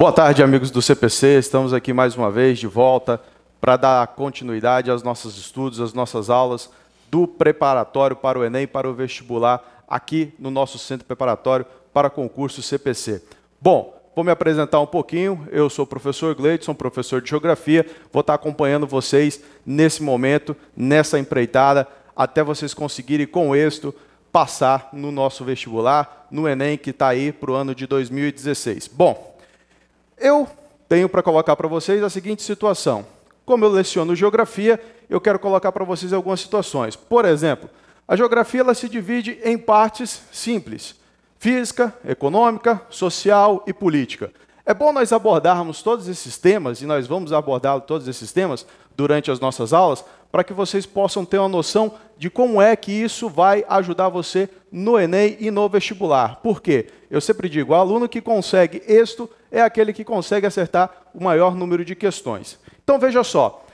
Boa tarde, amigos do CPC. Estamos aqui mais uma vez de volta para dar continuidade aos nossos estudos, às nossas aulas do preparatório para o Enem, para o vestibular, aqui no nosso centro preparatório para concurso CPC. Bom, vou me apresentar um pouquinho. Eu sou o professor Gleidson, professor de Geografia. Vou estar acompanhando vocês nesse momento, nessa empreitada, até vocês conseguirem, com êxito, passar no nosso vestibular, no Enem, que está aí para o ano de 2016. Bom, eu tenho para colocar para vocês a seguinte situação. Como eu leciono geografia, eu quero colocar para vocês algumas situações. Por exemplo, a geografia ela se divide em partes simples: física, econômica, social e política. É bom nós abordarmos todos esses temas, e nós vamos abordar todos esses temas durante as nossas aulas, para que vocês possam ter uma noção de como é que isso vai ajudar você no Enem e no vestibular. Por quê? Eu sempre digo, o aluno que consegue êxito é aquele que consegue acertar o maior número de questões. Então veja só,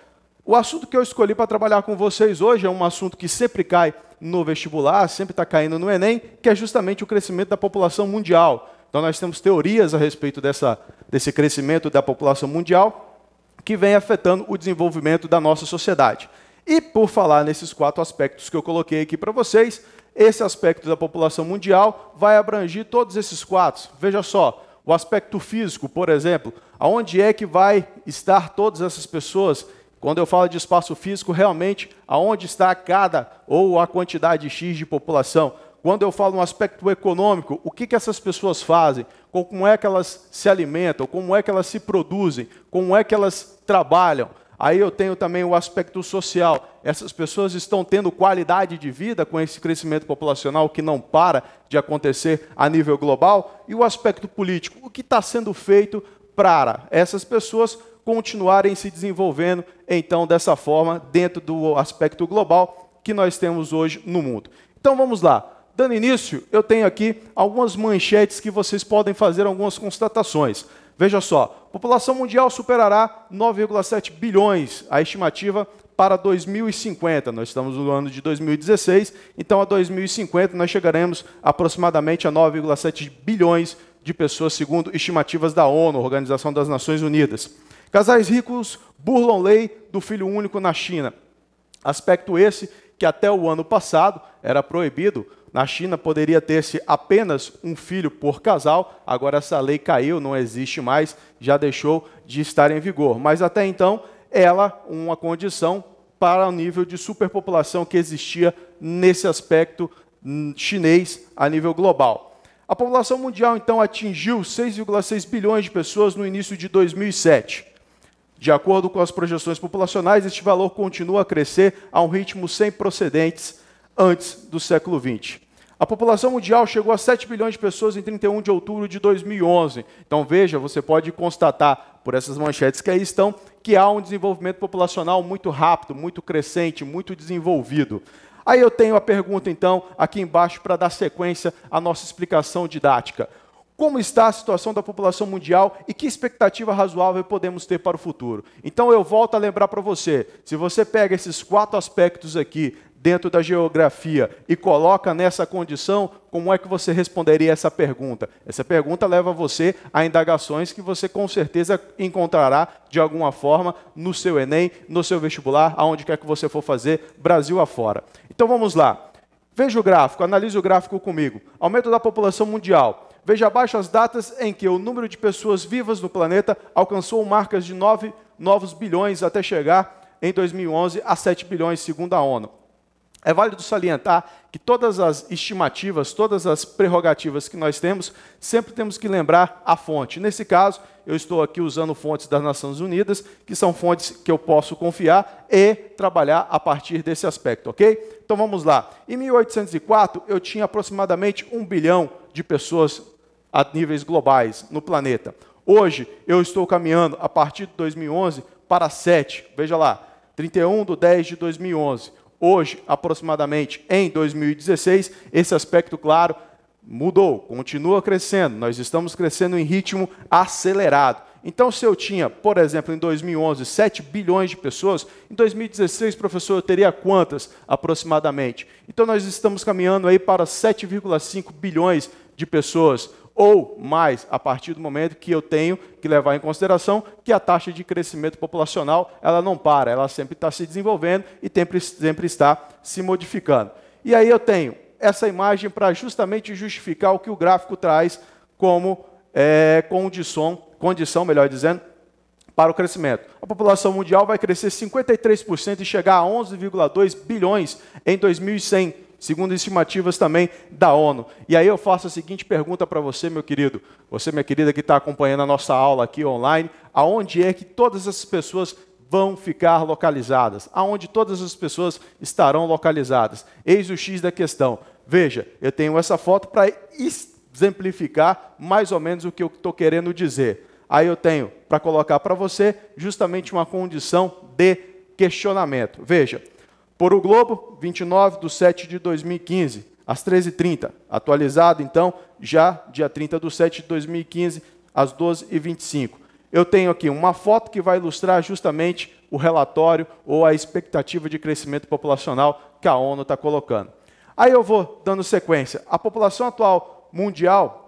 o assunto que eu escolhi para trabalhar com vocês hoje é um assunto que sempre cai no vestibular, sempre está caindo no Enem, que é justamente o crescimento da população mundial. Então nós temos teorias a respeito dessa, desse crescimento da população mundial que vem afetando o desenvolvimento da nossa sociedade. E por falar nesses quatro aspectos que eu coloquei aqui para vocês, esse aspecto da população mundial vai abranger todos esses quatro. Veja só, o aspecto físico, por exemplo, aonde é que vai estar todas essas pessoas? Quando eu falo de espaço físico, realmente, aonde está cada ou a quantidade X de população? Quando eu falo no aspecto econômico, o que, que essas pessoas fazem? Como é que elas se alimentam? Como é que elas se produzem? Como é que elas trabalham? Aí eu tenho também o aspecto social. Essas pessoas estão tendo qualidade de vida com esse crescimento populacional que não para de acontecer a nível global. E o aspecto político. O que está sendo feito para essas pessoas continuarem se desenvolvendo, então, dessa forma, dentro do aspecto global que nós temos hoje no mundo. Então vamos lá. Dando início, eu tenho aqui algumas manchetes que vocês podem fazer algumas constatações. Veja só, população mundial superará 9,7 bilhões, a estimativa para 2050. Nós estamos no ano de 2016, então a 2050 nós chegaremos aproximadamente a 9,7 bilhões de pessoas, segundo estimativas da ONU, Organização das Nações Unidas. Casais ricos burlam lei do filho único na China. Aspecto esse que até o ano passado era proibido na China poderia ter-se apenas um filho por casal, agora essa lei caiu, não existe mais, já deixou de estar em vigor. Mas até então, ela uma condição para o nível de superpopulação que existia nesse aspecto hum, chinês a nível global. A população mundial então atingiu 6,6 bilhões de pessoas no início de 2007. De acordo com as projeções populacionais, este valor continua a crescer a um ritmo sem precedentes antes do século XX. A população mundial chegou a 7 bilhões de pessoas em 31 de outubro de 2011. Então veja, você pode constatar por essas manchetes que aí estão que há um desenvolvimento populacional muito rápido, muito crescente, muito desenvolvido. Aí eu tenho a pergunta então aqui embaixo para dar sequência à nossa explicação didática. Como está a situação da população mundial e que expectativa razoável podemos ter para o futuro? Então eu volto a lembrar para você, se você pega esses quatro aspectos aqui dentro da geografia e coloca nessa condição, como é que você responderia essa pergunta? Essa pergunta leva você a indagações que você com certeza encontrará de alguma forma no seu Enem, no seu vestibular, aonde quer que você for fazer, Brasil afora. Então vamos lá. Veja o gráfico, analise o gráfico comigo. Aumento da população mundial. Veja abaixo as datas em que o número de pessoas vivas no planeta alcançou marcas de 9 novos bilhões até chegar em 2011 a 7 bilhões, segundo a ONU. É válido salientar que todas as estimativas, todas as prerrogativas que nós temos, sempre temos que lembrar a fonte. Nesse caso, eu estou aqui usando fontes das Nações Unidas, que são fontes que eu posso confiar e trabalhar a partir desse aspecto, ok? Então vamos lá. Em 1804, eu tinha aproximadamente um bilhão de pessoas a níveis globais no planeta. Hoje, eu estou caminhando, a partir de 2011, para 7. Veja lá, 31 de 10 de 2011. Hoje, aproximadamente em 2016, esse aspecto, claro, mudou, continua crescendo. Nós estamos crescendo em ritmo acelerado. Então, se eu tinha, por exemplo, em 2011, 7 bilhões de pessoas, em 2016, professor, eu teria quantas aproximadamente? Então, nós estamos caminhando aí para 7,5 bilhões de pessoas, ou mais, a partir do momento que eu tenho que levar em consideração que a taxa de crescimento populacional ela não para, ela sempre está se desenvolvendo e sempre, sempre está se modificando. E aí eu tenho essa imagem para justamente justificar o que o gráfico traz como é, condição, condição, melhor dizendo, para o crescimento. A população mundial vai crescer 53% e chegar a 11,2 bilhões em 2100, segundo estimativas também da ONU. E aí eu faço a seguinte pergunta para você, meu querido, você, minha querida, que está acompanhando a nossa aula aqui online, aonde é que todas essas pessoas vão ficar localizadas? Aonde todas as pessoas estarão localizadas? Eis o X da questão. Veja, eu tenho essa foto para exemplificar mais ou menos o que eu estou querendo dizer. Aí eu tenho para colocar para você justamente uma condição de questionamento. Veja, por o Globo, 29 de 7 de 2015, às 13h30. Atualizado, então, já dia 30 de 7 de 2015, às 12h25. Eu tenho aqui uma foto que vai ilustrar justamente o relatório ou a expectativa de crescimento populacional que a ONU está colocando. Aí eu vou dando sequência. A população atual mundial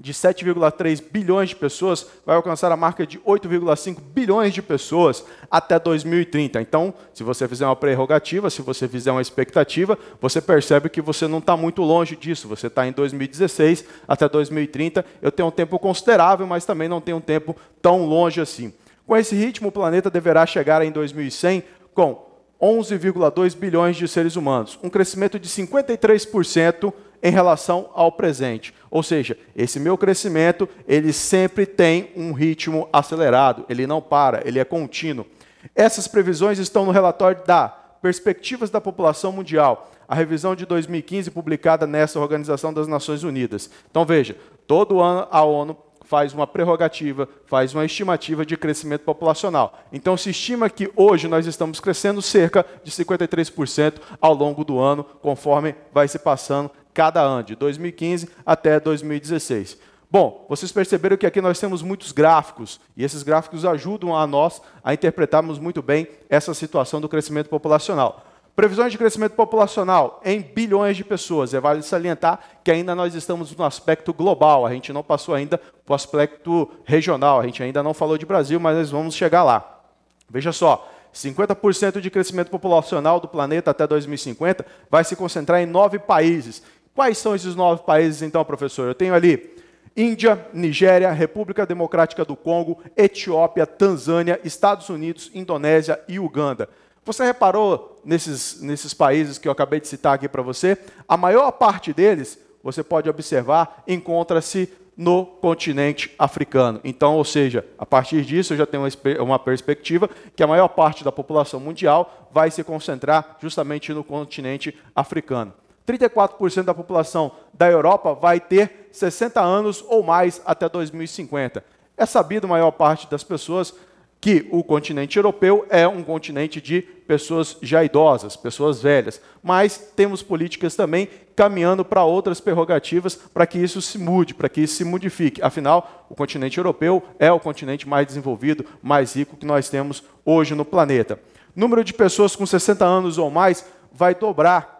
de 7,3 bilhões de pessoas vai alcançar a marca de 8,5 bilhões de pessoas até 2030. Então, se você fizer uma prerrogativa, se você fizer uma expectativa, você percebe que você não está muito longe disso. Você está em 2016 até 2030. Eu tenho um tempo considerável, mas também não tenho um tempo tão longe assim. Com esse ritmo, o planeta deverá chegar em 2100 com 11,2 bilhões de seres humanos, um crescimento de 53% em relação ao presente. Ou seja, esse meu crescimento, ele sempre tem um ritmo acelerado, ele não para, ele é contínuo. Essas previsões estão no relatório da Perspectivas da População Mundial, a revisão de 2015 publicada nessa Organização das Nações Unidas. Então veja, todo ano a ONU faz uma prerrogativa, faz uma estimativa de crescimento populacional. Então se estima que hoje nós estamos crescendo cerca de 53% ao longo do ano, conforme vai se passando cada ano, de 2015 até 2016. Bom, vocês perceberam que aqui nós temos muitos gráficos, e esses gráficos ajudam a nós a interpretarmos muito bem essa situação do crescimento populacional. Previsões de crescimento populacional em bilhões de pessoas. É válido salientar que ainda nós estamos no aspecto global, a gente não passou ainda para o aspecto regional, a gente ainda não falou de Brasil, mas nós vamos chegar lá. Veja só, 50% de crescimento populacional do planeta até 2050 vai se concentrar em nove países. Quais são esses nove países, então, professor? Eu tenho ali Índia, Nigéria, República Democrática do Congo, Etiópia, Tanzânia, Estados Unidos, Indonésia e Uganda. Você reparou nesses, nesses países que eu acabei de citar aqui para você? A maior parte deles, você pode observar, encontra-se no continente africano. Então, ou seja, a partir disso eu já tenho uma perspectiva que a maior parte da população mundial vai se concentrar justamente no continente africano. 34% da população da Europa vai ter 60 anos ou mais até 2050. É sabido a maior parte das pessoas que o continente europeu é um continente de pessoas já idosas, pessoas velhas, mas temos políticas também caminhando para outras prerrogativas para que isso se mude, para que isso se modifique. Afinal, o continente europeu é o continente mais desenvolvido, mais rico que nós temos hoje no planeta. Número de pessoas com 60 anos ou mais vai dobrar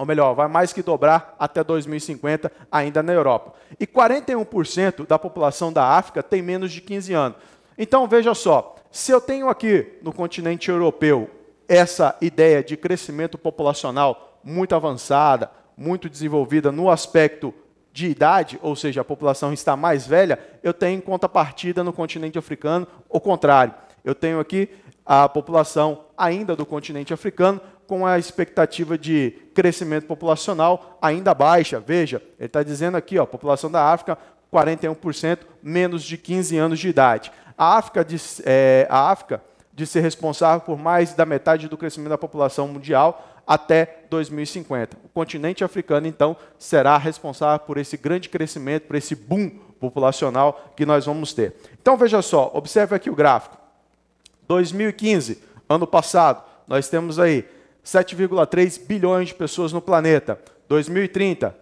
ou melhor, vai mais que dobrar até 2050 ainda na Europa. E 41% da população da África tem menos de 15 anos. Então, veja só, se eu tenho aqui no continente europeu essa ideia de crescimento populacional muito avançada, muito desenvolvida no aspecto de idade, ou seja, a população está mais velha, eu tenho em contrapartida no continente africano o contrário. Eu tenho aqui a população ainda do continente africano com a expectativa de crescimento populacional ainda baixa. Veja, ele está dizendo aqui, ó, população da África, 41% menos de 15 anos de idade. A África, é, a África de ser responsável por mais da metade do crescimento da população mundial até 2050. O continente africano, então, será responsável por esse grande crescimento, por esse boom populacional que nós vamos ter. Então, veja só, observe aqui o gráfico. 2015, ano passado, nós temos aí 7,3 bilhões de pessoas no planeta. 2030,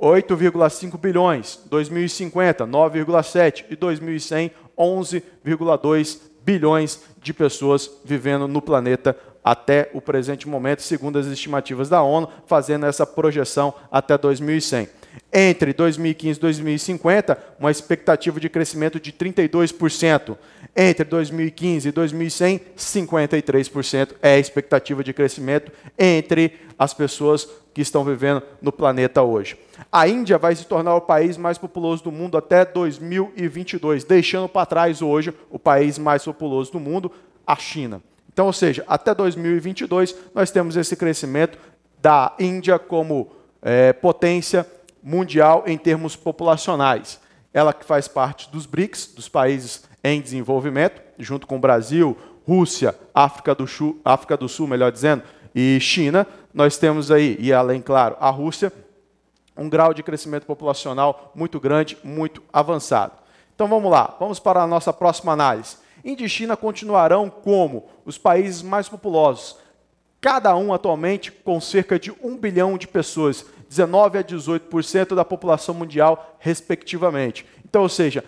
8,5 bilhões, 2050, 9,7 e 2100, 11,2 bilhões de pessoas vivendo no planeta até o presente momento, segundo as estimativas da ONU, fazendo essa projeção até 2100. Entre 2015 e 2050, uma expectativa de crescimento de 32%. Entre 2015 e 2100, 53% é a expectativa de crescimento entre as pessoas que estão vivendo no planeta hoje. A Índia vai se tornar o país mais populoso do mundo até 2022, deixando para trás hoje o país mais populoso do mundo, a China. Então, ou seja, até 2022 nós temos esse crescimento da Índia como é, potência mundial em termos populacionais. Ela que faz parte dos BRICS, dos países em desenvolvimento, junto com Brasil, Rússia, África do, Sul, África do Sul, melhor dizendo, e China, nós temos aí, e além, claro, a Rússia, um grau de crescimento populacional muito grande, muito avançado. Então vamos lá, vamos para a nossa próxima análise. Índia e China continuarão como os países mais populosos, cada um atualmente com cerca de 1 bilhão de pessoas, 19 a 18% da população mundial, respectivamente. Então, ou seja,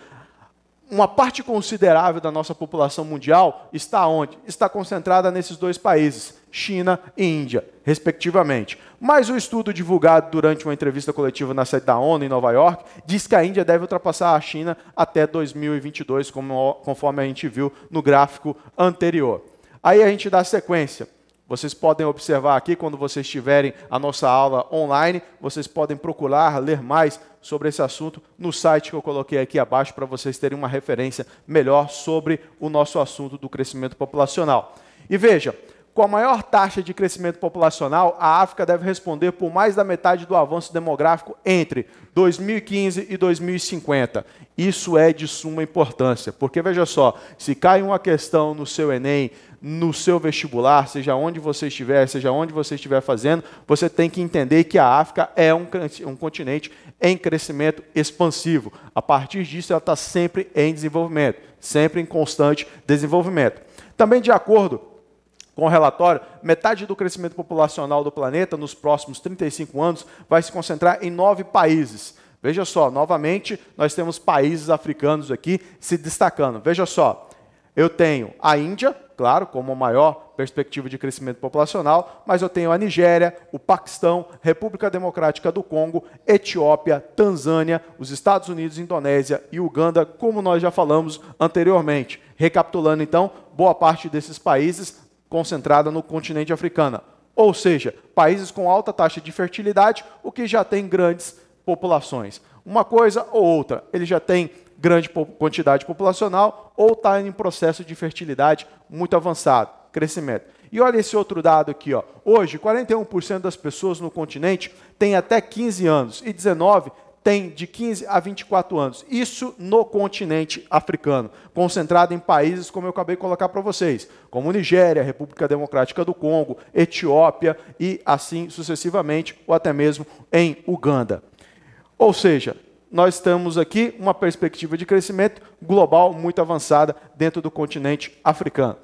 uma parte considerável da nossa população mundial está onde? Está concentrada nesses dois países, China e Índia, respectivamente. Mas o estudo divulgado durante uma entrevista coletiva na sede da ONU em Nova York diz que a Índia deve ultrapassar a China até 2022, como, conforme a gente viu no gráfico anterior. Aí a gente dá sequência. Vocês podem observar aqui, quando vocês tiverem a nossa aula online, vocês podem procurar ler mais sobre esse assunto no site que eu coloquei aqui abaixo para vocês terem uma referência melhor sobre o nosso assunto do crescimento populacional. E veja, com a maior taxa de crescimento populacional, a África deve responder por mais da metade do avanço demográfico entre 2015 e 2050. Isso é de suma importância, porque veja só, se cai uma questão no seu Enem, no seu vestibular, seja onde você estiver, seja onde você estiver fazendo, você tem que entender que a África é um, um continente em crescimento expansivo. A partir disso, ela está sempre em desenvolvimento, sempre em constante desenvolvimento. Também, de acordo com o relatório, metade do crescimento populacional do planeta nos próximos 35 anos vai se concentrar em nove países. Veja só, novamente, nós temos países africanos aqui se destacando. Veja só, eu tenho a Índia, claro, como a maior perspectiva de crescimento populacional, mas eu tenho a Nigéria, o Paquistão, República Democrática do Congo, Etiópia, Tanzânia, os Estados Unidos, Indonésia e Uganda, como nós já falamos anteriormente. Recapitulando então, boa parte desses países concentrada no continente africano. Ou seja, países com alta taxa de fertilidade, o que já tem grandes populações. Uma coisa ou outra, ele já tem grande quantidade populacional ou está em processo de fertilidade muito avançado, crescimento. E olha esse outro dado aqui. Ó. Hoje, 41% das pessoas no continente têm até 15 anos e 19% tem de 15 a 24 anos. Isso no continente africano, concentrado em países como eu acabei de colocar para vocês, como Nigéria, República Democrática do Congo, Etiópia e assim sucessivamente, ou até mesmo em Uganda. Ou seja, nós temos aqui uma perspectiva de crescimento global muito avançada dentro do continente africano.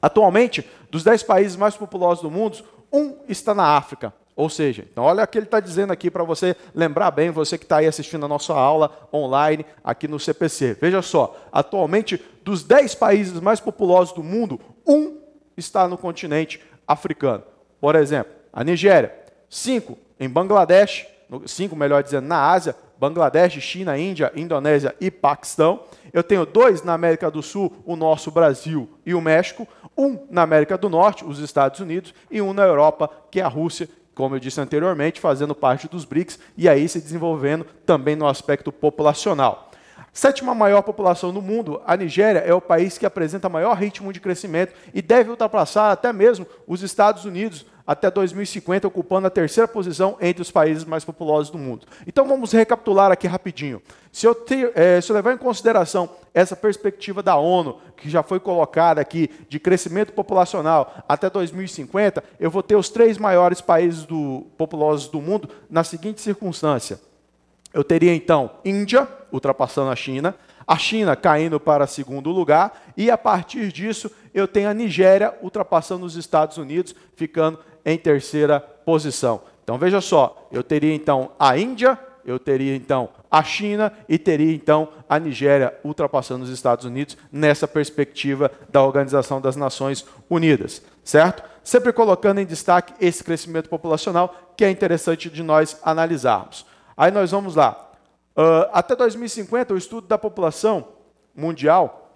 Atualmente, dos 10 países mais populosos do mundo, um está na África, ou seja, então olha o que ele está dizendo aqui para você lembrar bem, você que está aí assistindo a nossa aula online aqui no CPC. Veja só, atualmente, dos 10 países mais populosos do mundo, um está no continente africano. Por exemplo, a Nigéria, cinco em Bangladesh, cinco, melhor dizendo, na Ásia, Bangladesh, China, Índia, Indonésia e Paquistão. Eu tenho dois na América do Sul, o nosso Brasil e o México, um na América do Norte, os Estados Unidos, e um na Europa, que é a Rússia como eu disse anteriormente, fazendo parte dos BRICS e aí se desenvolvendo também no aspecto populacional. Sétima maior população no mundo, a Nigéria é o país que apresenta maior ritmo de crescimento e deve ultrapassar até mesmo os Estados Unidos até 2050, ocupando a terceira posição entre os países mais populosos do mundo. Então vamos recapitular aqui rapidinho. Se eu, te, é, se eu levar em consideração essa perspectiva da ONU, que já foi colocada aqui, de crescimento populacional até 2050, eu vou ter os três maiores países do, populosos do mundo na seguinte circunstância. Eu teria então Índia, ultrapassando a China, a China caindo para segundo lugar, e a partir disso eu tenho a Nigéria ultrapassando os Estados Unidos, ficando em terceira posição. Então veja só, eu teria então a Índia, eu teria então a China e teria então a Nigéria ultrapassando os Estados Unidos nessa perspectiva da Organização das Nações Unidas, certo? Sempre colocando em destaque esse crescimento populacional que é interessante de nós analisarmos. Aí nós vamos lá. Uh, até 2050, o estudo da população mundial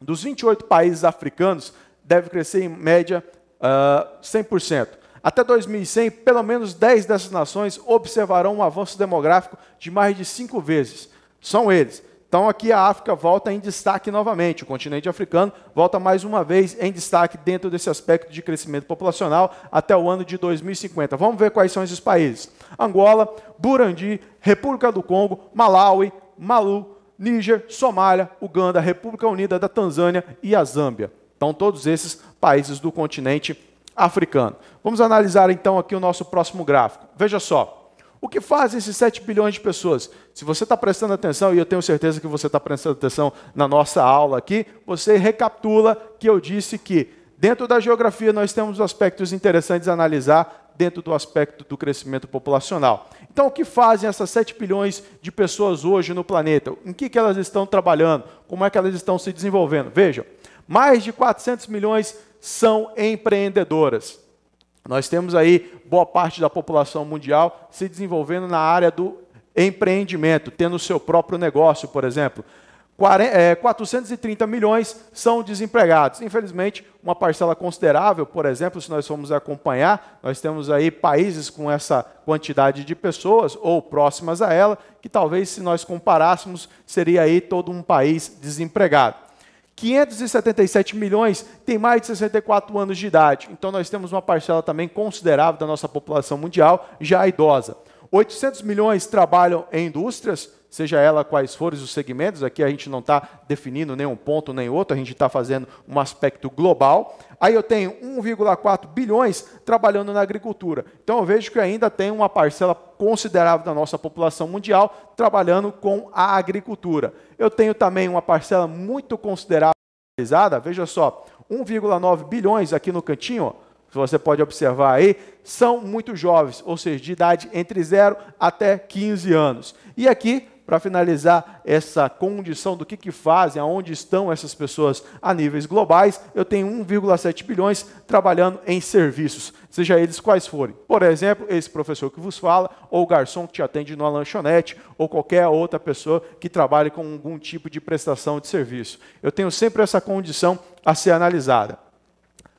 dos 28 países africanos deve crescer em média uh, 100%. Até 2100, pelo menos 10 dessas nações observarão um avanço demográfico de mais de cinco vezes. São eles. Então aqui a África volta em destaque novamente, o continente africano volta mais uma vez em destaque dentro desse aspecto de crescimento populacional até o ano de 2050. Vamos ver quais são esses países. Angola, Burandi, República do Congo, Malawi, Malu, Níger, Somália, Uganda, República Unida da Tanzânia e a Zâmbia. Então todos esses países do continente africano. Vamos analisar então aqui o nosso próximo gráfico. Veja só. O que fazem esses 7 bilhões de pessoas? Se você está prestando atenção, e eu tenho certeza que você está prestando atenção na nossa aula aqui, você recapitula que eu disse que dentro da geografia nós temos aspectos interessantes a analisar dentro do aspecto do crescimento populacional. Então, o que fazem essas 7 bilhões de pessoas hoje no planeta? Em que, que elas estão trabalhando? Como é que elas estão se desenvolvendo? Vejam, mais de 400 milhões são empreendedoras. Nós temos aí boa parte da população mundial se desenvolvendo na área do empreendimento, tendo o seu próprio negócio, por exemplo. 430 é, milhões são desempregados. Infelizmente, uma parcela considerável, por exemplo, se nós formos acompanhar, nós temos aí países com essa quantidade de pessoas, ou próximas a ela, que talvez, se nós comparássemos, seria aí todo um país desempregado. 577 milhões têm mais de 64 anos de idade. Então nós temos uma parcela também considerável da nossa população mundial já idosa. 800 milhões trabalham em indústrias, seja ela quais forem os segmentos, aqui a gente não está definindo nenhum ponto nem outro, a gente está fazendo um aspecto global. Aí eu tenho 1,4 bilhões trabalhando na agricultura. Então eu vejo que ainda tem uma parcela considerável da nossa população mundial trabalhando com a agricultura. Eu tenho também uma parcela muito considerável, veja só, 1,9 bilhões aqui no cantinho, que você pode observar aí, são muito jovens, ou seja, de idade entre 0 até 15 anos. E aqui para finalizar essa condição do que, que fazem, aonde estão essas pessoas a níveis globais, eu tenho 1,7 bilhões trabalhando em serviços, seja eles quais forem. Por exemplo, esse professor que vos fala, ou o garçom que te atende numa lanchonete, ou qualquer outra pessoa que trabalhe com algum tipo de prestação de serviço. Eu tenho sempre essa condição a ser analisada.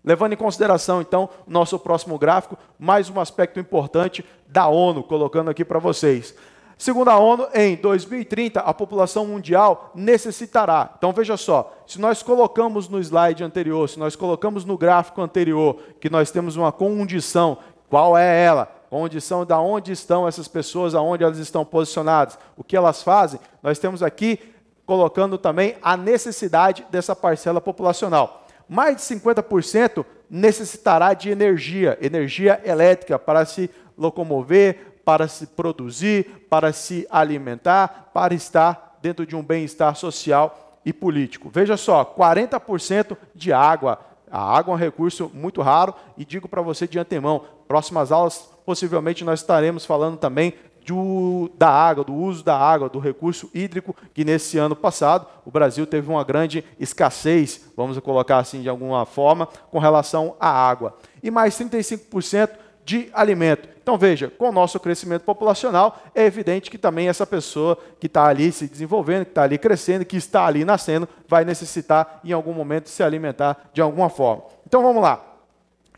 Levando em consideração, então, nosso próximo gráfico, mais um aspecto importante da ONU, colocando aqui para vocês. Segundo a ONU, em 2030, a população mundial necessitará. Então veja só, se nós colocamos no slide anterior, se nós colocamos no gráfico anterior, que nós temos uma condição, qual é ela? Condição da onde estão essas pessoas, aonde elas estão posicionadas, o que elas fazem, nós temos aqui colocando também a necessidade dessa parcela populacional. Mais de 50% necessitará de energia, energia elétrica para se locomover, para se produzir, para se alimentar, para estar dentro de um bem-estar social e político. Veja só, 40% de água. A água é um recurso muito raro e digo para você de antemão, próximas aulas possivelmente nós estaremos falando também do, da água, do uso da água, do recurso hídrico, que nesse ano passado o Brasil teve uma grande escassez, vamos colocar assim de alguma forma, com relação à água. E mais 35% de alimento. Então veja, com o nosso crescimento populacional, é evidente que também essa pessoa que está ali se desenvolvendo, que está ali crescendo, que está ali nascendo, vai necessitar em algum momento se alimentar de alguma forma. Então vamos lá.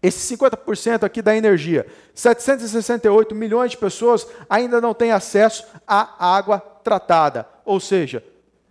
Esse 50% aqui da energia, 768 milhões de pessoas ainda não têm acesso à água tratada, ou seja,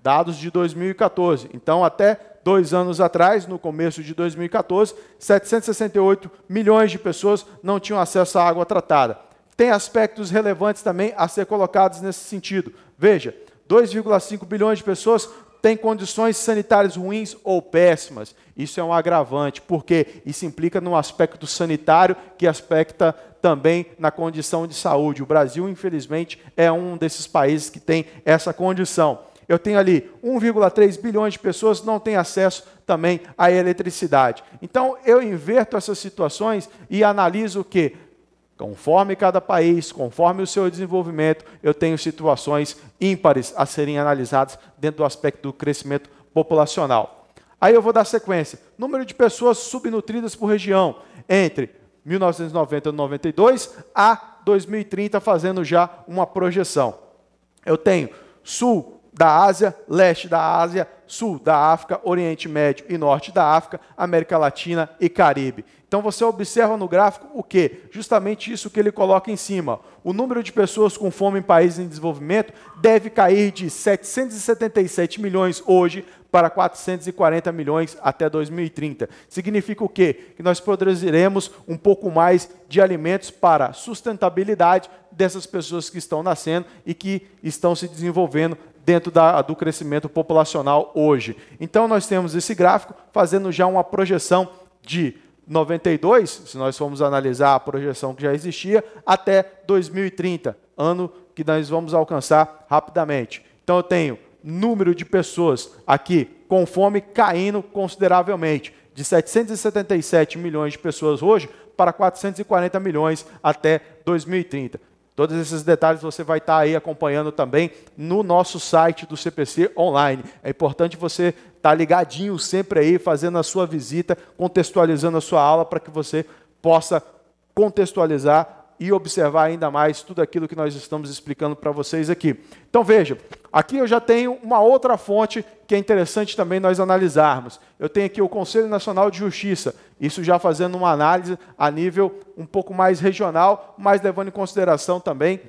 dados de 2014. Então, até dois anos atrás, no começo de 2014, 768 milhões de pessoas não tinham acesso à água tratada. Tem aspectos relevantes também a ser colocados nesse sentido. Veja, 2,5 bilhões de pessoas têm condições sanitárias ruins ou péssimas. Isso é um agravante, porque isso implica no aspecto sanitário que aspecta também na condição de saúde. O Brasil, infelizmente, é um desses países que tem essa condição eu tenho ali 1,3 bilhões de pessoas que não têm acesso também à eletricidade. Então, eu inverto essas situações e analiso que Conforme cada país, conforme o seu desenvolvimento, eu tenho situações ímpares a serem analisadas dentro do aspecto do crescimento populacional. Aí eu vou dar sequência. Número de pessoas subnutridas por região entre 1990 e 92 a 2030, fazendo já uma projeção. Eu tenho sul da Ásia, leste da Ásia, sul da África, Oriente Médio e norte da África, América Latina e Caribe. Então você observa no gráfico o que? Justamente isso que ele coloca em cima. O número de pessoas com fome em países em desenvolvimento deve cair de 777 milhões hoje para 440 milhões até 2030. Significa o quê? Que nós produziremos um pouco mais de alimentos para sustentabilidade dessas pessoas que estão nascendo e que estão se desenvolvendo dentro da, do crescimento populacional hoje. Então nós temos esse gráfico fazendo já uma projeção de 92, se nós formos analisar a projeção que já existia, até 2030, ano que nós vamos alcançar rapidamente. Então eu tenho número de pessoas aqui com fome caindo consideravelmente, de 777 milhões de pessoas hoje para 440 milhões até 2030. Todos esses detalhes você vai estar aí acompanhando também no nosso site do CPC online. É importante você estar ligadinho sempre aí, fazendo a sua visita, contextualizando a sua aula para que você possa contextualizar e observar ainda mais tudo aquilo que nós estamos explicando para vocês aqui. Então veja, aqui eu já tenho uma outra fonte que é interessante também nós analisarmos. Eu tenho aqui o Conselho Nacional de Justiça, isso já fazendo uma análise a nível um pouco mais regional, mas levando em consideração também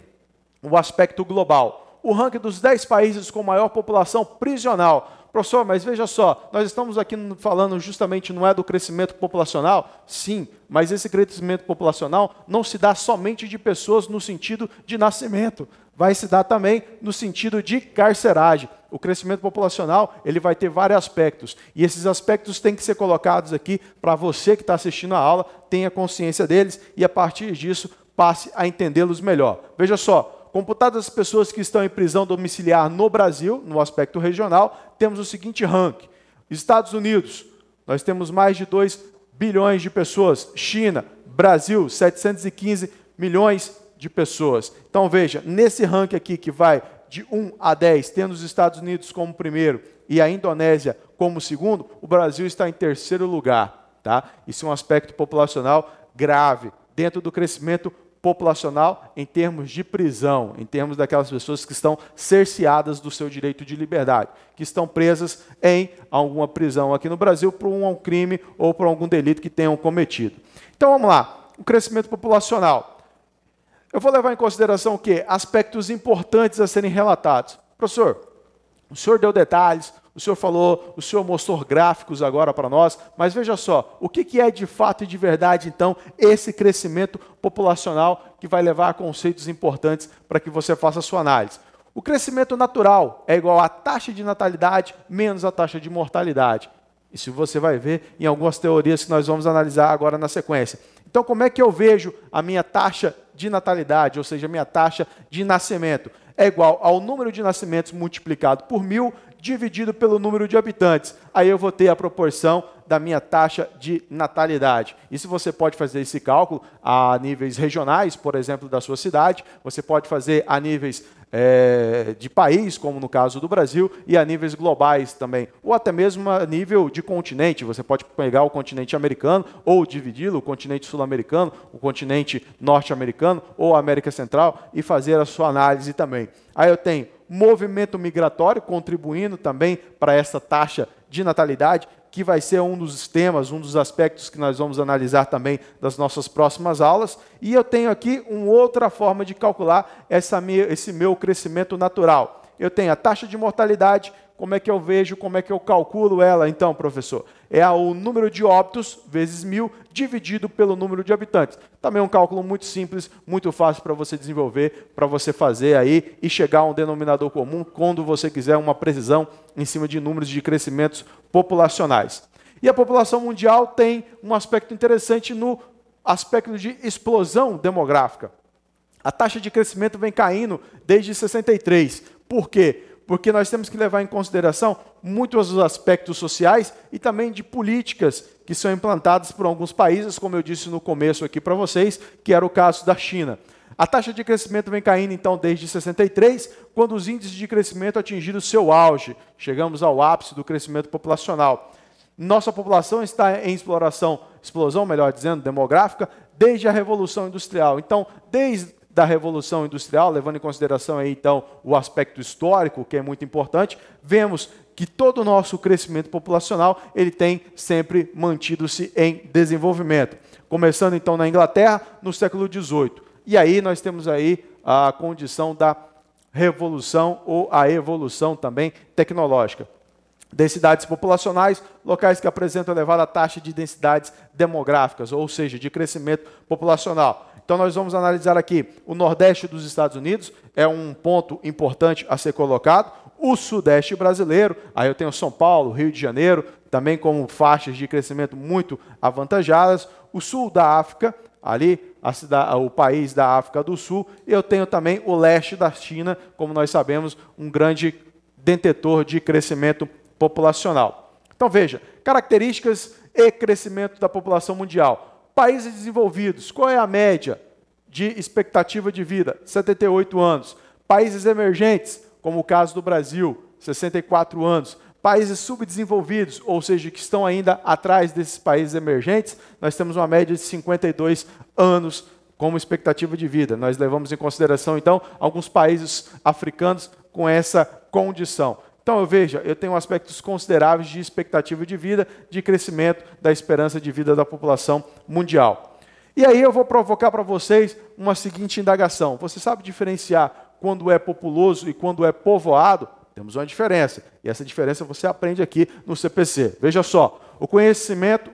o aspecto global. O ranking dos 10 países com maior população prisional Professor, mas veja só, nós estamos aqui falando justamente não é do crescimento populacional? Sim, mas esse crescimento populacional não se dá somente de pessoas no sentido de nascimento, vai se dar também no sentido de carceragem. O crescimento populacional ele vai ter vários aspectos e esses aspectos têm que ser colocados aqui para você que está assistindo a aula tenha consciência deles e a partir disso passe a entendê-los melhor. Veja só, computadas as pessoas que estão em prisão domiciliar no Brasil, no aspecto regional, temos o seguinte ranking. Estados Unidos, nós temos mais de 2 bilhões de pessoas. China, Brasil, 715 milhões de pessoas. Então veja, nesse ranking aqui que vai de 1 a 10, tendo os Estados Unidos como primeiro e a Indonésia como segundo, o Brasil está em terceiro lugar. Tá? Isso é um aspecto populacional grave dentro do crescimento populacional em termos de prisão, em termos daquelas pessoas que estão cerceadas do seu direito de liberdade, que estão presas em alguma prisão aqui no Brasil por um crime ou por algum delito que tenham cometido. Então vamos lá, o crescimento populacional. Eu vou levar em consideração o quê? Aspectos importantes a serem relatados. Professor, o senhor deu detalhes, o senhor falou, o senhor mostrou gráficos agora para nós, mas veja só, o que é de fato e de verdade, então, esse crescimento populacional que vai levar a conceitos importantes para que você faça a sua análise. O crescimento natural é igual à taxa de natalidade menos a taxa de mortalidade. Isso você vai ver em algumas teorias que nós vamos analisar agora na sequência. Então, como é que eu vejo a minha taxa de natalidade, ou seja, a minha taxa de nascimento? É igual ao número de nascimentos multiplicado por mil dividido pelo número de habitantes. Aí eu vou ter a proporção da minha taxa de natalidade. E se você pode fazer esse cálculo a níveis regionais, por exemplo, da sua cidade, você pode fazer a níveis é, de país, como no caso do Brasil, e a níveis globais também, ou até mesmo a nível de continente. Você pode pegar o continente americano ou dividi-lo, o continente sul-americano, o continente norte-americano ou América Central e fazer a sua análise também. Aí eu tenho movimento migratório, contribuindo também para essa taxa de natalidade, que vai ser um dos temas, um dos aspectos que nós vamos analisar também das nossas próximas aulas. E eu tenho aqui uma outra forma de calcular essa, esse meu crescimento natural. Eu tenho a taxa de mortalidade como é que eu vejo, como é que eu calculo ela, então, professor? É o número de óbitos vezes mil dividido pelo número de habitantes. Também é um cálculo muito simples, muito fácil para você desenvolver, para você fazer aí e chegar a um denominador comum quando você quiser uma precisão em cima de números de crescimentos populacionais. E a população mundial tem um aspecto interessante no aspecto de explosão demográfica. A taxa de crescimento vem caindo desde 63. Por quê? Porque nós temos que levar em consideração muitos os aspectos sociais e também de políticas que são implantadas por alguns países, como eu disse no começo aqui para vocês, que era o caso da China. A taxa de crescimento vem caindo então desde 63, quando os índices de crescimento atingiram seu auge. Chegamos ao ápice do crescimento populacional. Nossa população está em exploração, explosão, melhor dizendo, demográfica, desde a Revolução Industrial. Então, desde da Revolução Industrial, levando em consideração aí então o aspecto histórico, que é muito importante, vemos que todo o nosso crescimento populacional ele tem sempre mantido-se em desenvolvimento. Começando então na Inglaterra no século XVIII. E aí nós temos aí a condição da revolução ou a evolução também tecnológica densidades populacionais, locais que apresentam elevada taxa de densidades demográficas, ou seja, de crescimento populacional. Então, nós vamos analisar aqui o Nordeste dos Estados Unidos, é um ponto importante a ser colocado. O Sudeste brasileiro, aí eu tenho São Paulo, Rio de Janeiro, também como faixas de crescimento muito avantajadas. O Sul da África, ali cidade, o país da África do Sul. Eu tenho também o leste da China, como nós sabemos, um grande detentor de crescimento populacional. Então veja, características e crescimento da população mundial. Países desenvolvidos, qual é a média de expectativa de vida? 78 anos. Países emergentes, como o caso do Brasil, 64 anos. Países subdesenvolvidos, ou seja, que estão ainda atrás desses países emergentes, nós temos uma média de 52 anos como expectativa de vida. Nós levamos em consideração, então, alguns países africanos com essa condição. Então, veja, eu tenho aspectos consideráveis de expectativa de vida, de crescimento da esperança de vida da população mundial. E aí eu vou provocar para vocês uma seguinte indagação. Você sabe diferenciar quando é populoso e quando é povoado? Temos uma diferença. E essa diferença você aprende aqui no CPC. Veja só, o conhecimento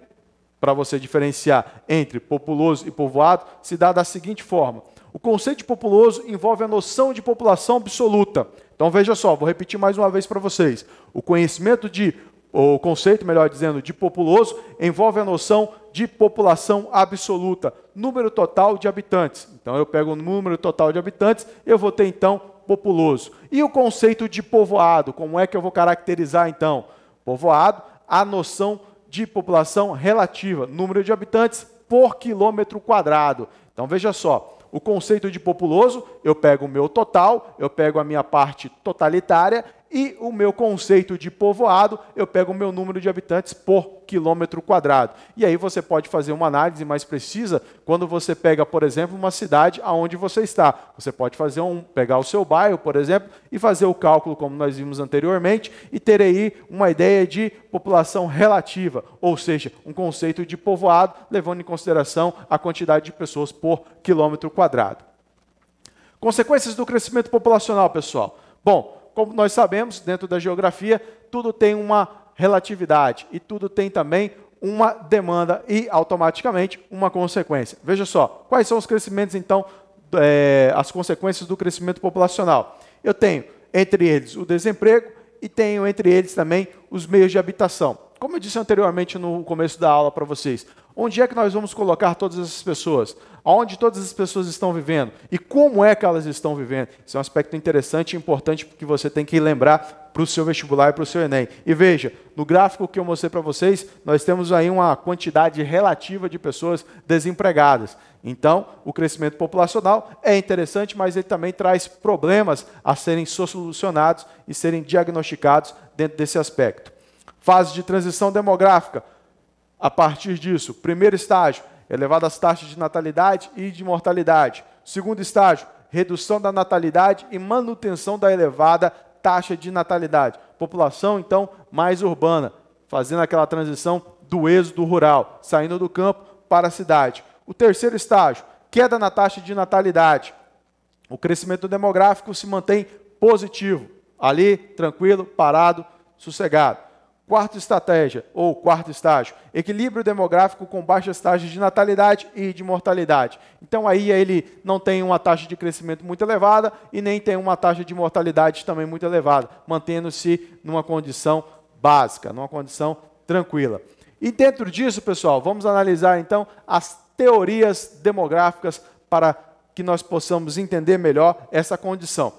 para você diferenciar entre populoso e povoado se dá da seguinte forma: o conceito de populoso envolve a noção de população absoluta. Então veja só, vou repetir mais uma vez para vocês. O conhecimento de o conceito, melhor dizendo, de populoso envolve a noção de população absoluta, número total de habitantes. Então eu pego o número total de habitantes, eu vou ter então populoso. E o conceito de povoado, como é que eu vou caracterizar então? Povoado, a noção de população relativa, número de habitantes por quilômetro quadrado. Então veja só, o conceito de populoso, eu pego o meu total, eu pego a minha parte totalitária e o meu conceito de povoado, eu pego o meu número de habitantes por quilômetro quadrado. E aí você pode fazer uma análise mais precisa quando você pega, por exemplo, uma cidade aonde você está. Você pode fazer um, pegar o seu bairro, por exemplo, e fazer o cálculo como nós vimos anteriormente e ter aí uma ideia de população relativa, ou seja, um conceito de povoado levando em consideração a quantidade de pessoas por quilômetro quadrado. Consequências do crescimento populacional, pessoal. Bom, como nós sabemos, dentro da geografia, tudo tem uma relatividade e tudo tem também uma demanda e, automaticamente, uma consequência. Veja só, quais são os crescimentos, então, é, as consequências do crescimento populacional? Eu tenho, entre eles, o desemprego e tenho, entre eles, também os meios de habitação. Como eu disse anteriormente no começo da aula para vocês, Onde é que nós vamos colocar todas essas pessoas? Onde todas as pessoas estão vivendo? E como é que elas estão vivendo? Isso é um aspecto interessante e importante que você tem que lembrar para o seu vestibular e para o seu Enem. E veja, no gráfico que eu mostrei para vocês, nós temos aí uma quantidade relativa de pessoas desempregadas. Então, o crescimento populacional é interessante, mas ele também traz problemas a serem solucionados e serem diagnosticados dentro desse aspecto. Fase de transição demográfica a partir disso, primeiro estágio, elevadas taxas de natalidade e de mortalidade. Segundo estágio, redução da natalidade e manutenção da elevada taxa de natalidade. População, então, mais urbana, fazendo aquela transição do êxodo rural, saindo do campo para a cidade. O terceiro estágio, queda na taxa de natalidade. O crescimento demográfico se mantém positivo, ali, tranquilo, parado, sossegado. Quarta estratégia, ou quarto estágio, equilíbrio demográfico com baixas taxas de natalidade e de mortalidade. Então aí ele não tem uma taxa de crescimento muito elevada e nem tem uma taxa de mortalidade também muito elevada, mantendo-se numa condição básica, numa condição tranquila. E dentro disso, pessoal, vamos analisar então as teorias demográficas para que nós possamos entender melhor essa condição.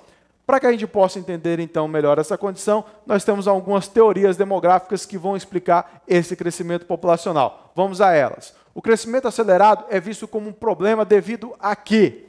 Para que a gente possa entender então melhor essa condição, nós temos algumas teorias demográficas que vão explicar esse crescimento populacional. Vamos a elas. O crescimento acelerado é visto como um problema devido a quê?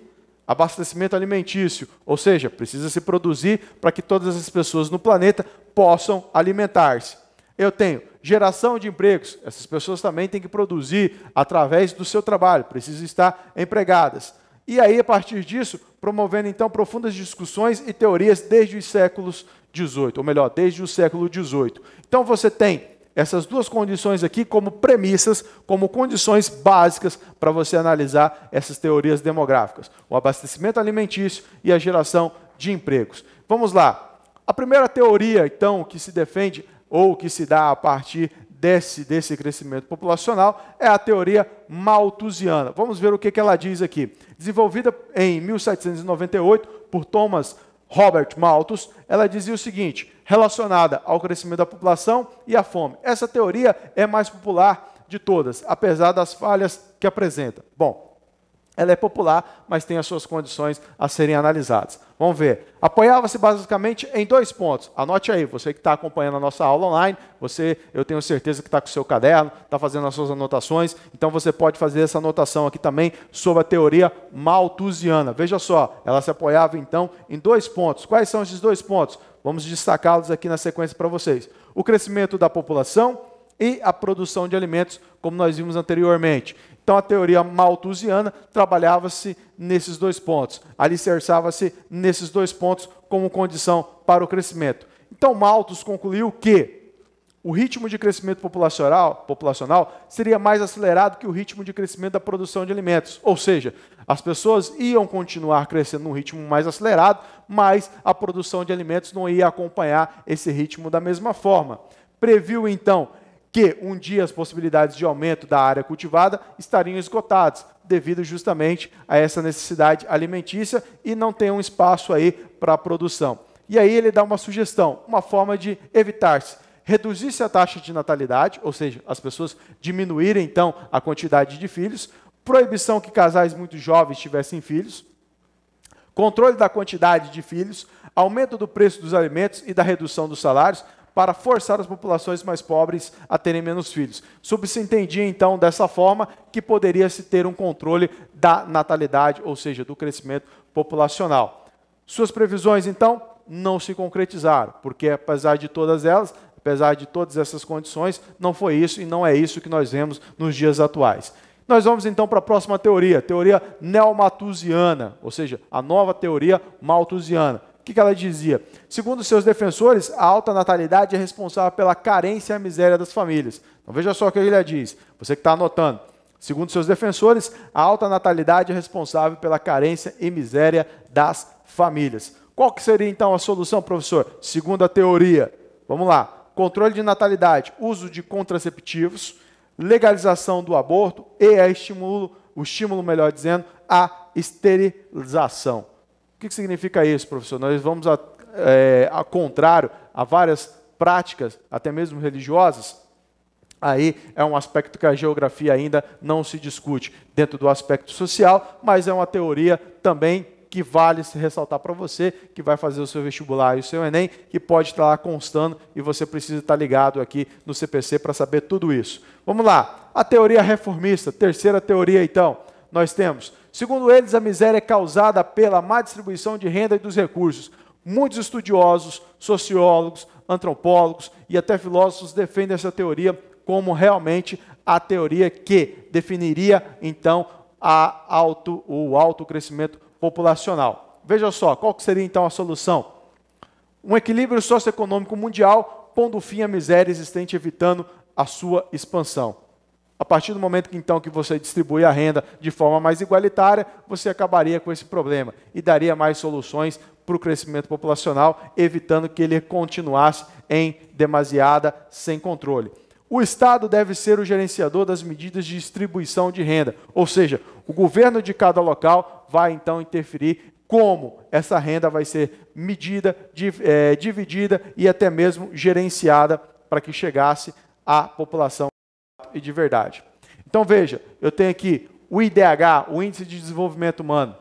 Abastecimento alimentício, ou seja, precisa se produzir para que todas as pessoas no planeta possam alimentar-se. Eu tenho geração de empregos, essas pessoas também têm que produzir através do seu trabalho, precisam estar empregadas. E aí, a partir disso, promovendo então profundas discussões e teorias desde os séculos XVIII, ou melhor, desde o século XVIII. Então você tem essas duas condições aqui como premissas, como condições básicas para você analisar essas teorias demográficas: o abastecimento alimentício e a geração de empregos. Vamos lá. A primeira teoria, então, que se defende ou que se dá a partir desse, desse crescimento populacional é a teoria malthusiana. Vamos ver o que, que ela diz aqui. Desenvolvida em 1798 por Thomas Robert Malthus, ela dizia o seguinte, relacionada ao crescimento da população e à fome. Essa teoria é mais popular de todas, apesar das falhas que apresenta. Bom, ela é popular, mas tem as suas condições a serem analisadas. Vamos ver. Apoiava-se basicamente em dois pontos. Anote aí, você que está acompanhando a nossa aula online, você, eu tenho certeza que está com o seu caderno, está fazendo as suas anotações, então você pode fazer essa anotação aqui também sobre a teoria malthusiana. Veja só, ela se apoiava então em dois pontos. Quais são esses dois pontos? Vamos destacá-los aqui na sequência para vocês. O crescimento da população e a produção de alimentos, como nós vimos anteriormente. Então, a teoria malthusiana trabalhava-se nesses dois pontos, alicerçava-se nesses dois pontos como condição para o crescimento. Então, Malthus concluiu que o ritmo de crescimento populacional, populacional seria mais acelerado que o ritmo de crescimento da produção de alimentos. Ou seja, as pessoas iam continuar crescendo num ritmo mais acelerado, mas a produção de alimentos não ia acompanhar esse ritmo da mesma forma. Previu, então, que um dia as possibilidades de aumento da área cultivada estariam esgotadas, devido justamente a essa necessidade alimentícia e não tem um espaço aí para a produção. E aí ele dá uma sugestão, uma forma de evitar-se. Reduzir-se a taxa de natalidade, ou seja, as pessoas diminuírem então a quantidade de filhos, proibição que casais muito jovens tivessem filhos, controle da quantidade de filhos, aumento do preço dos alimentos e da redução dos salários, para forçar as populações mais pobres a terem menos filhos. Subsentendia, então, dessa forma, que poderia se ter um controle da natalidade, ou seja, do crescimento populacional. Suas previsões, então, não se concretizaram, porque apesar de todas elas, apesar de todas essas condições, não foi isso e não é isso que nós vemos nos dias atuais. Nós vamos então para a próxima teoria, teoria neomalthusiana, ou seja, a nova teoria malthusiana. O que ela dizia? Segundo seus defensores, a alta natalidade é responsável pela carência e miséria das famílias. Então veja só o que ele diz, você que está anotando. Segundo seus defensores, a alta natalidade é responsável pela carência e miséria das famílias. Qual que seria então a solução, professor? Segundo a teoria, vamos lá: controle de natalidade, uso de contraceptivos, legalização do aborto e a estímulo, o estímulo, melhor dizendo, à esterilização. O que significa isso, professor? Nós vamos a, é, a contrário a várias práticas, até mesmo religiosas? Aí é um aspecto que a geografia ainda não se discute dentro do aspecto social, mas é uma teoria também que vale se ressaltar para você, que vai fazer o seu vestibular e o seu Enem, que pode estar lá constando e você precisa estar ligado aqui no CPC para saber tudo isso. Vamos lá. A teoria reformista, terceira teoria então, nós temos Segundo eles, a miséria é causada pela má distribuição de renda e dos recursos. Muitos estudiosos, sociólogos, antropólogos e até filósofos defendem essa teoria como realmente a teoria que definiria então a o alto crescimento populacional. Veja só, qual seria então a solução? Um equilíbrio socioeconômico mundial, pondo fim à miséria existente, evitando a sua expansão. A partir do momento que então que você distribui a renda de forma mais igualitária, você acabaria com esse problema e daria mais soluções para o crescimento populacional, evitando que ele continuasse em demasiada sem controle. O Estado deve ser o gerenciador das medidas de distribuição de renda, ou seja, o governo de cada local vai então interferir como essa renda vai ser medida, é, dividida e até mesmo gerenciada para que chegasse à população e de verdade. Então veja, eu tenho aqui o IDH, o Índice de Desenvolvimento Humano.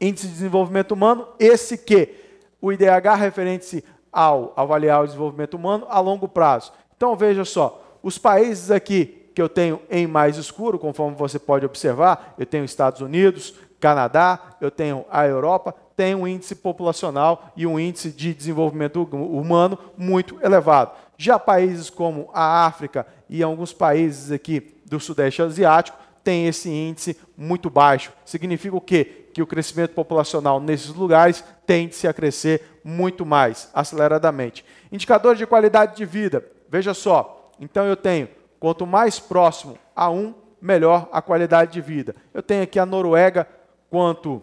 Índice de Desenvolvimento Humano, esse que o IDH referente-se ao avaliar o desenvolvimento humano a longo prazo. Então veja só, os países aqui que eu tenho em mais escuro, conforme você pode observar, eu tenho Estados Unidos, Canadá, eu tenho a Europa, tem um índice populacional e um índice de desenvolvimento humano muito elevado. Já países como a África e alguns países aqui do Sudeste Asiático têm esse índice muito baixo. Significa o quê? Que o crescimento populacional nesses lugares tende a crescer muito mais, aceleradamente. Indicadores de qualidade de vida. Veja só, então eu tenho, quanto mais próximo a um, melhor a qualidade de vida. Eu tenho aqui a Noruega quanto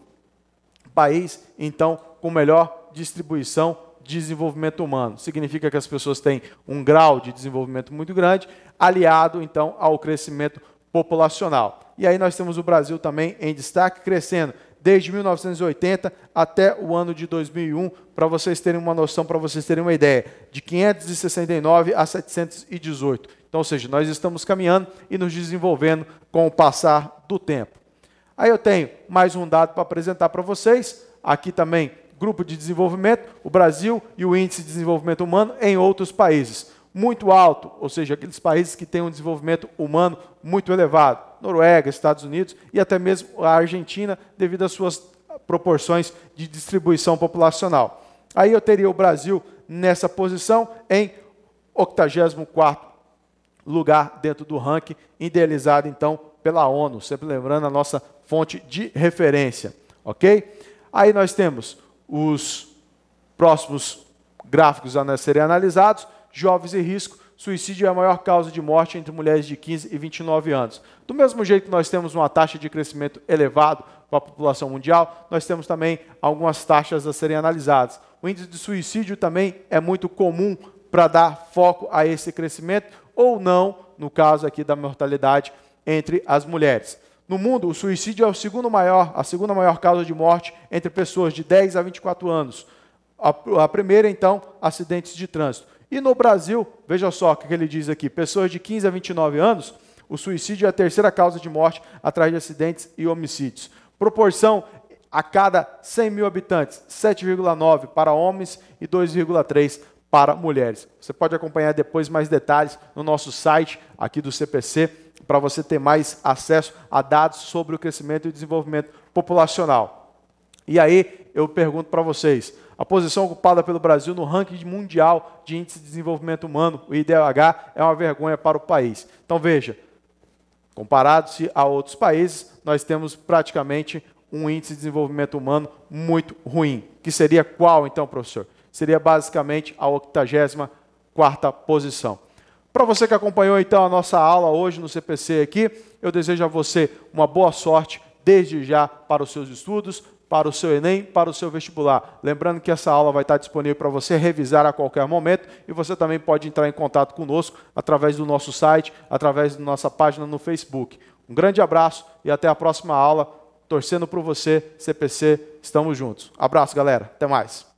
país, então, com melhor distribuição desenvolvimento humano. Significa que as pessoas têm um grau de desenvolvimento muito grande, aliado, então, ao crescimento populacional. E aí nós temos o Brasil também em destaque, crescendo desde 1980 até o ano de 2001, para vocês terem uma noção, para vocês terem uma ideia, de 569 a 718. Então, ou seja, nós estamos caminhando e nos desenvolvendo com o passar do tempo. Aí eu tenho mais um dado para apresentar para vocês. Aqui também, grupo de desenvolvimento, o Brasil e o índice de desenvolvimento humano em outros países. Muito alto, ou seja, aqueles países que têm um desenvolvimento humano muito elevado. Noruega, Estados Unidos e até mesmo a Argentina, devido às suas proporções de distribuição populacional. Aí eu teria o Brasil nessa posição em 84 lugar dentro do ranking, idealizado então pela ONU, sempre lembrando a nossa fonte de referência, ok? Aí nós temos os próximos gráficos a serem analisados, jovens e risco, suicídio é a maior causa de morte entre mulheres de 15 e 29 anos. Do mesmo jeito que nós temos uma taxa de crescimento elevado para a população mundial, nós temos também algumas taxas a serem analisadas. O índice de suicídio também é muito comum para dar foco a esse crescimento, ou não, no caso aqui da mortalidade entre as mulheres. No mundo, o suicídio é o segundo maior, a segunda maior causa de morte entre pessoas de 10 a 24 anos. A, a primeira, então, acidentes de trânsito. E no Brasil, veja só o que ele diz aqui: pessoas de 15 a 29 anos, o suicídio é a terceira causa de morte atrás de acidentes e homicídios. Proporção a cada 100 mil habitantes, 7,9 para homens e 2,3 para mulheres. Você pode acompanhar depois mais detalhes no nosso site aqui do CPC para você ter mais acesso a dados sobre o crescimento e desenvolvimento populacional. E aí eu pergunto para vocês, a posição ocupada pelo Brasil no ranking mundial de índice de desenvolvimento humano, o IDH, é uma vergonha para o país. Então veja, comparado-se a outros países, nós temos praticamente um índice de desenvolvimento humano muito ruim. Que seria qual então, professor? Seria basicamente a 84ª posição. Para você que acompanhou então a nossa aula hoje no CPC aqui, eu desejo a você uma boa sorte desde já para os seus estudos, para o seu Enem, para o seu vestibular. Lembrando que essa aula vai estar disponível para você revisar a qualquer momento e você também pode entrar em contato conosco através do nosso site, através da nossa página no Facebook. Um grande abraço e até a próxima aula. Torcendo por você, CPC, estamos juntos. Abraço, galera. Até mais.